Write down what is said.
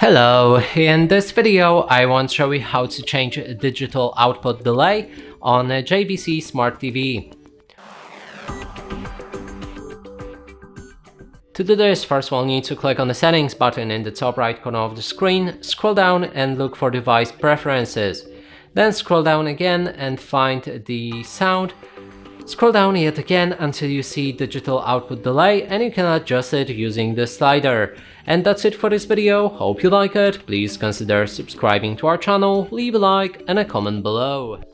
Hello, in this video I want to show you how to change digital output delay on a JVC Smart TV. To do this, first we'll need to click on the settings button in the top right corner of the screen, scroll down and look for device preferences. Then scroll down again and find the sound. Scroll down yet again until you see digital output delay and you can adjust it using the slider. And that's it for this video, hope you like it, please consider subscribing to our channel, leave a like and a comment below.